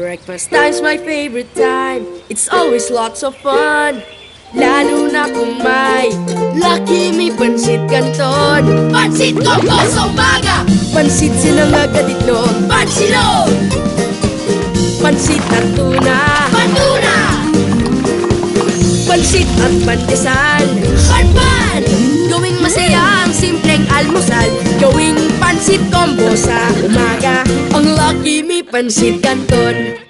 Breakfast time's my favorite time. It's always lots of fun. Lalo na kung may Lucky Me Pansit Canton Pansit Combo sa umaga! Pansit sinangag at itlog Pansilog! Pansit at tuna Patuna! Pansit at pandesal Panpan! Gawing masaya ang simpleng almusal Gawing pansit combo sa umaga Ang Lucky Me Pansit Canton